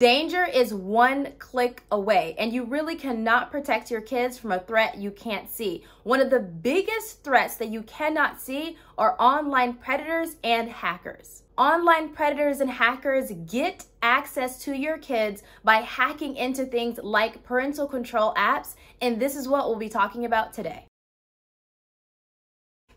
Danger is one click away, and you really cannot protect your kids from a threat you can't see. One of the biggest threats that you cannot see are online predators and hackers. Online predators and hackers get access to your kids by hacking into things like parental control apps, and this is what we'll be talking about today.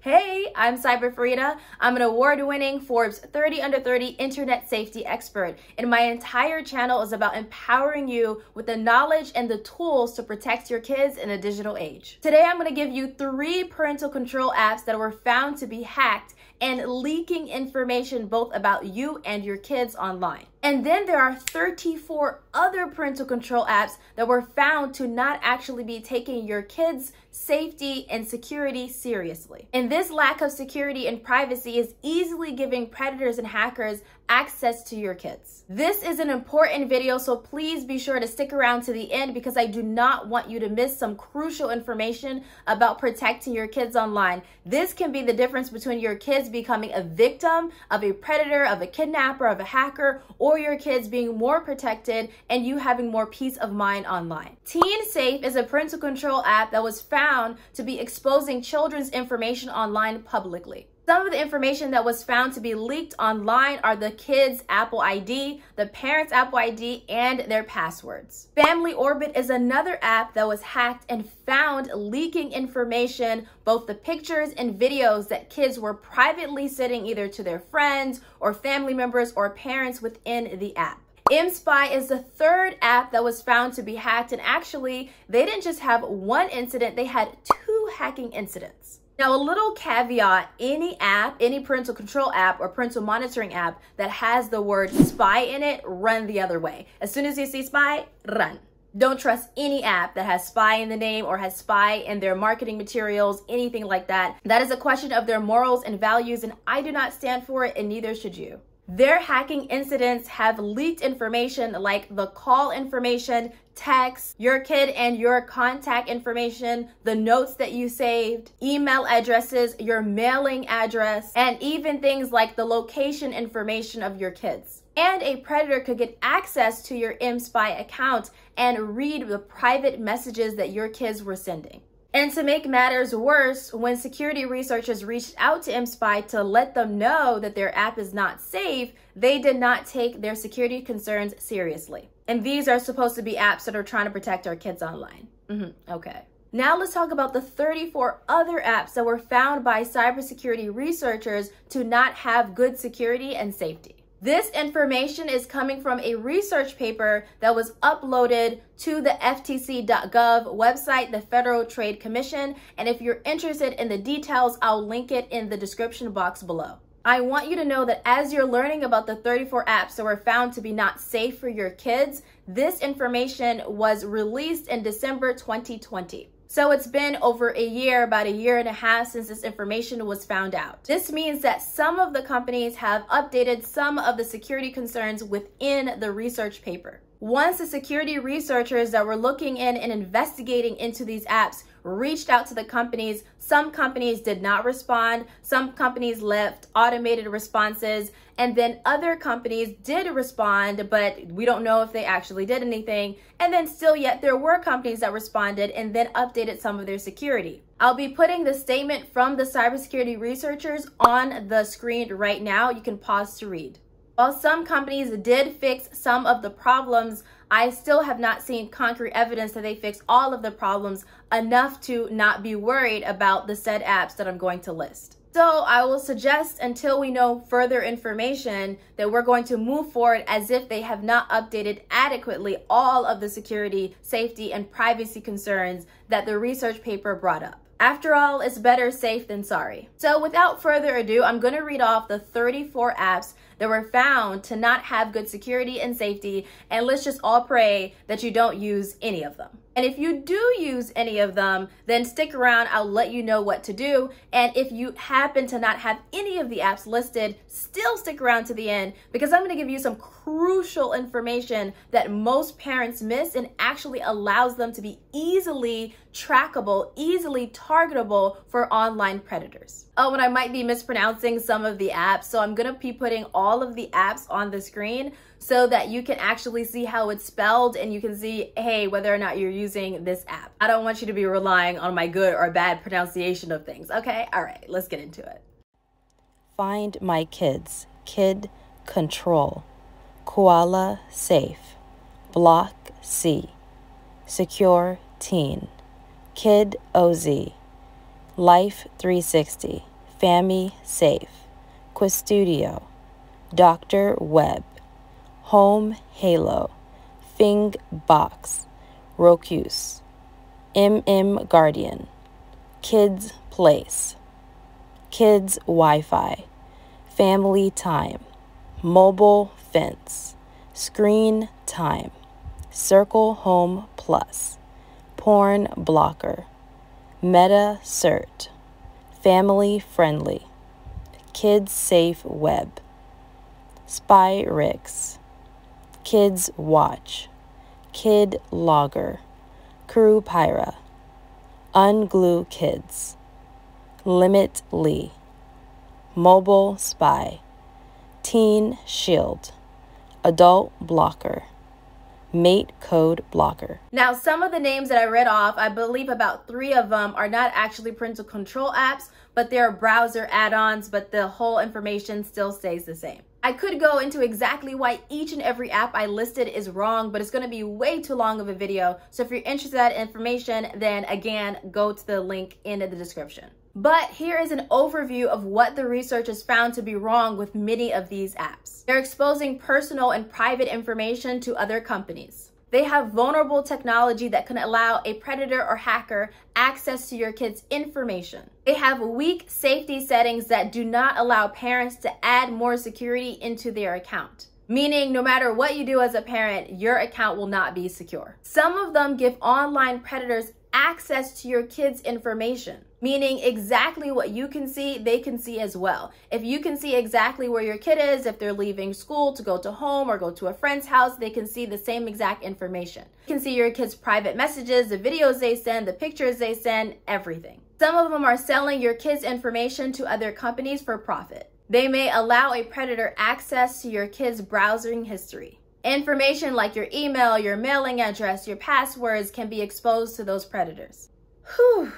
Hey, I'm Cyber Fareedah. I'm an award winning Forbes 30 Under 30 internet safety expert, and my entire channel is about empowering you with the knowledge and the tools to protect your kids in a digital age. Today, I'm going to give you three parental control apps that were found to be hacked and leaking information both about you and your kids online. And then there are 34 other parental control apps that were found to not actually be taking your kids' safety and security seriously. And this lack of security and privacy is easily giving predators and hackers access to your kids. This is an important video, so please be sure to stick around to the end because I do not want you to miss some crucial information about protecting your kids online. This can be the difference between your kids becoming a victim of a predator, of a kidnapper, of a hacker, or your kids being more protected and you having more peace of mind online. Teen Safe is a parental control app that was found to be exposing children's information online publicly. Some of the information that was found to be leaked online are the kids' Apple ID, the parents' Apple ID, and their passwords. Family Orbit is another app that was hacked and found leaking information, both the pictures and videos that kids were privately sending either to their friends or family members or parents within the app. MSpy is the third app that was found to be hacked, and actually, they didn't just have one incident, they had two hacking incidents. Now, a little caveat, any app, any parental control app or parental monitoring app that has the word spy in it, run the other way. As soon as you see spy, run. Don't trust any app that has spy in the name or has spy in their marketing materials, anything like that. That is a question of their morals and values, and I do not stand for it, and neither should you. Their hacking incidents have leaked information like the call information, text, your kid and your contact information, the notes that you saved, email addresses, your mailing address, and even things like the location information of your kids. And a predator could get access to your MSpy account and read the private messages that your kids were sending. And to make matters worse, when security researchers reached out to MSpy to let them know that their app is not safe, they did not take their security concerns seriously. And these are supposed to be apps that are trying to protect our kids online. Mm-hmm. Okay. Now let's talk about the 34 other apps that were found by cybersecurity researchers to not have good security and safety. This information is coming from a research paper that was uploaded to the FTC.gov website, the Federal Trade Commission. And if you're interested in the details, I'll link it in the description box below. I want you to know that as you're learning about the 34 apps that were found to be not safe for your kids, this information was released in December 2020. So it's been over a year, about a year and a half since this information was found out. This means that some of the companies have updated some of the security concerns within the research paper. Once the security researchers that were looking in and investigating into these apps reached out to the companies. Some companies did not respond. Some companies left automated responses. And then other companies did respond, but we don't know if they actually did anything. And then still yet there were companies that responded and then updated some of their security. I'll be putting the statement from the cybersecurity researchers on the screen right now. You can pause to read. While some companies did fix some of the problems, I still have not seen concrete evidence that they fixed all of the problems enough to not be worried about the said apps that I'm going to list. So I will suggest until we know further information that we're going to move forward as if they have not updated adequately all of the security, safety, and privacy concerns that the research paper brought up. After all, it's better safe than sorry. So without further ado, I'm going to read off the 34 apps that were found to not have good security and safety. And let's just all pray that you don't use any of them. And if you do use any of them, then stick around. I'll let you know what to do. And if you happen to not have any of the apps listed, still stick around to the end because I'm going to give you some crucial information that most parents miss and actually allows them to be easily trackable, easily targetable for online predators. Oh, and I might be mispronouncing some of the apps, so I'm going to be putting all of the apps on the screen so that you can actually see how it's spelled and you can see, hey, whether or not you're using this app. I don't want you to be relying on my good or bad pronunciation of things, okay? All right, let's get into it. Find My Kids, Kid Control, Koala Safe, Block C, Secure Teen, Kid OZ, Life 360, Fammy Safe, Qustodio, Dr. Web, Home Halo, Fing Box, Roqos, MM Guardian, Kids Place, Kids Wi Fi, Family Time, Mobile Fence, Screen Time, Circle Home Plus, Porn Blocker, Meta Cert, Family Friendly, Kids Safe Web, Spy Rix, Kids Watch, Kid Logger, Crew Pyra, Unglue Kids, Limit Lee, Mobile Spy, Teen Shield, Adult Blocker, Mate Code Blocker. Now, some of the names that I read off, I believe about three of them are not actually parental control apps, but they're browser add-ons, but the whole information still stays the same. I could go into exactly why each and every app I listed is wrong, but it's going to be way too long of a video. So if you're interested in that information, then again, go to the link in the description. But here is an overview of what the research has found to be wrong with many of these apps. They're exposing personal and private information to other companies. They have vulnerable technology that can allow a predator or hacker access to your kid's information. They have weak safety settings that do not allow parents to add more security into their account. Meaning, no matter what you do as a parent, your account will not be secure. Some of them give online predators access to your kids' information, meaning exactly what you can see, they can see as well. If you can see exactly where your kid is, if they're leaving school to go to home or go to a friend's house, they can see the same exact information. You can see your kids' private messages, the videos they send, the pictures they send, everything. Some of them are selling your kids' information to other companies for profit. They may allow a predator access to your kids' browsing history. Information like your email, your mailing address, your passwords can be exposed to those predators. Whew,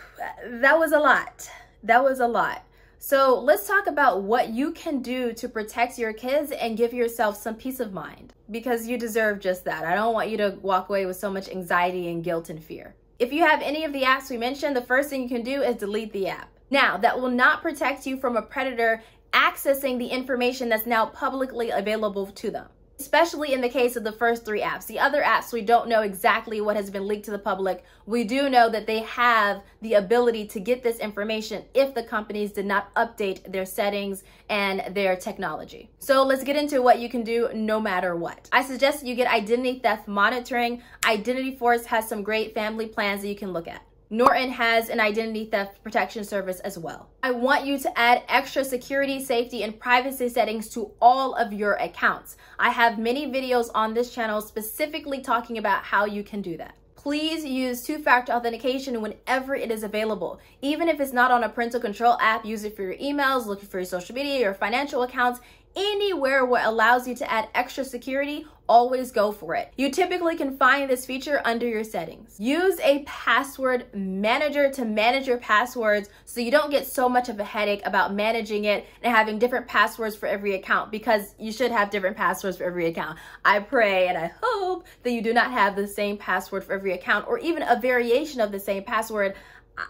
that was a lot. That was a lot. So let's talk about what you can do to protect your kids and give yourself some peace of mind because you deserve just that. I don't want you to walk away with so much anxiety and guilt and fear. If you have any of the apps we mentioned, the first thing you can do is delete the app. Now, that will not protect you from a predator accessing the information that's now publicly available to them especially in the case of the first three apps. The other apps, we don't know exactly what has been leaked to the public. We do know that they have the ability to get this information if the companies did not update their settings and their technology. So let's get into what you can do no matter what. I suggest you get identity theft monitoring. Identity Force has some great family plans that you can look at. Norton has an identity theft protection service as well. I want you to add extra security, safety, and privacy settings to all of your accounts. I have many videos on this channel specifically talking about how you can do that please use two-factor authentication whenever it is available. Even if it's not on a parental control app, use it for your emails, looking for your social media, your financial accounts, anywhere where allows you to add extra security, always go for it. You typically can find this feature under your settings. Use a password manager to manage your passwords so you don't get so much of a headache about managing it and having different passwords for every account because you should have different passwords for every account. I pray and I hope that you do not have the same password for every account or even a variation of the same password.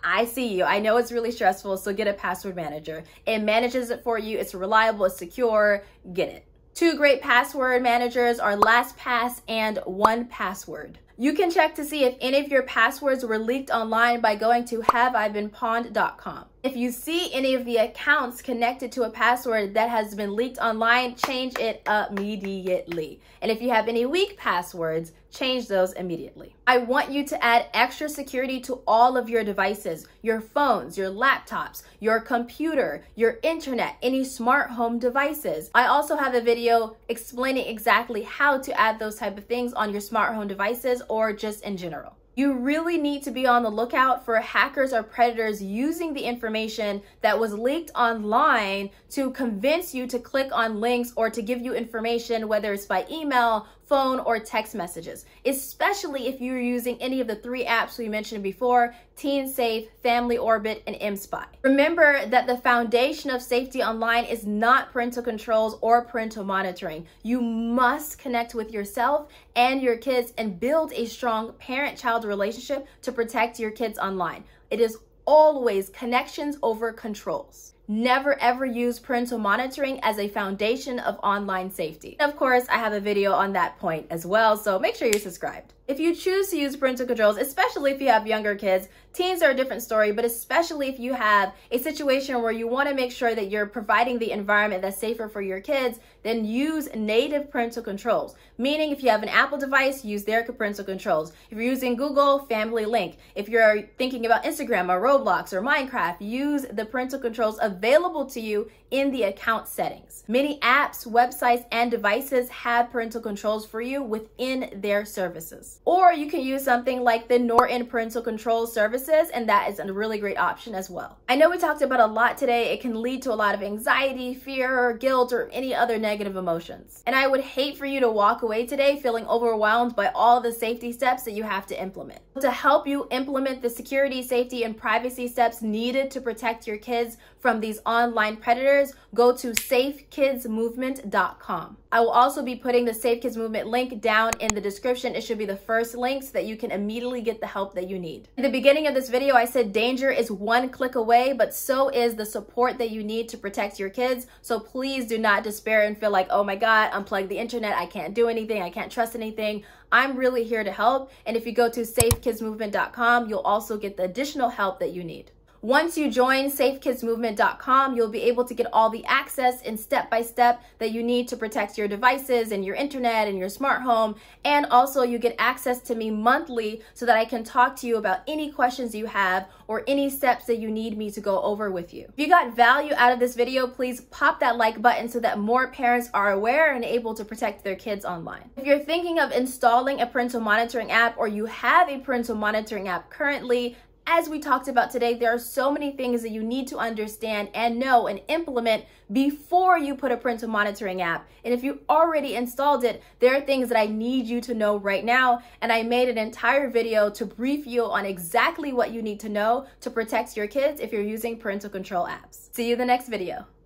I see you. I know it's really stressful, so get a password manager. It manages it for you. It's reliable, it's secure. Get it. Two great password managers are LastPass and 1Password. You can check to see if any of your passwords were leaked online by going to haveibeenpwned.com. If you see any of the accounts connected to a password that has been leaked online, change it immediately. And if you have any weak passwords, change those immediately. I want you to add extra security to all of your devices, your phones, your laptops, your computer, your internet, any smart home devices. I also have a video explaining exactly how to add those type of things on your smart home devices or just in general. You really need to be on the lookout for hackers or predators using the information that was leaked online to convince you to click on links or to give you information, whether it's by email, phone, or text messages, especially if you're using any of the three apps we mentioned before TeenSafe, Family Orbit, and MSpy. Remember that the foundation of safety online is not parental controls or parental monitoring. You must connect with yourself and your kids and build a strong parent child relationship to protect your kids online. It is always connections over controls. Never ever use parental monitoring as a foundation of online safety. Of course, I have a video on that point as well, so make sure you're subscribed. If you choose to use parental controls, especially if you have younger kids, teens are a different story, but especially if you have a situation where you want to make sure that you're providing the environment that's safer for your kids, then use native parental controls. Meaning, if you have an Apple device, use their parental controls. If you're using Google, Family Link. If you're thinking about Instagram or Roblox or Minecraft, use the parental controls available to you in the account settings. Many apps, websites, and devices have parental controls for you within their services. Or you can use something like the Norton parental control services, and that is a really great option as well. I know we talked about a lot today. It can lead to a lot of anxiety, fear, guilt, or any other negative emotions. And I would hate for you to walk away today feeling overwhelmed by all the safety steps that you have to implement. To help you implement the security, safety, and privacy steps needed to protect your kids from these online predators, go to safekidsmovement.com. I will also be putting the Safe Kids Movement link down in the description. It should be the first link so that you can immediately get the help that you need. In the beginning of this video, I said danger is one click away, but so is the support that you need to protect your kids. So please do not despair and feel like, oh my God, unplug the internet. I can't do anything. I can't trust anything. I'm really here to help. And if you go to safekidsmovement.com, you'll also get the additional help that you need. Once you join safekidsmovement.com, you'll be able to get all the access and step by step that you need to protect your devices and your internet and your smart home. And also, you get access to me monthly so that I can talk to you about any questions you have or any steps that you need me to go over with you. If you got value out of this video, please pop that like button so that more parents are aware and able to protect their kids online. If you're thinking of installing a parental monitoring app or you have a parental monitoring app currently, as we talked about today, there are so many things that you need to understand and know and implement before you put a parental monitoring app. And if you already installed it, there are things that I need you to know right now. And I made an entire video to brief you on exactly what you need to know to protect your kids if you're using parental control apps. See you in the next video.